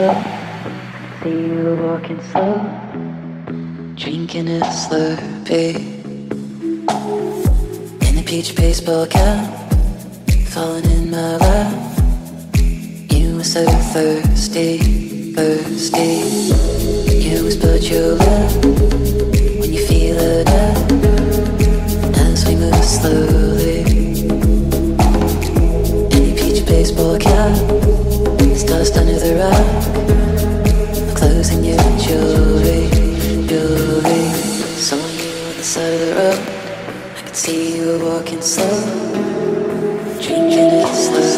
I See you walking slow, drinking a slurpee. In a peach baseball cap, falling in my lap. You were so thirsty, thirsty. You whispered your love. Dust under the rock, closing your jewelry, jewelry. Saw you on the side of the road. I could see you walking slow, drinking it slow,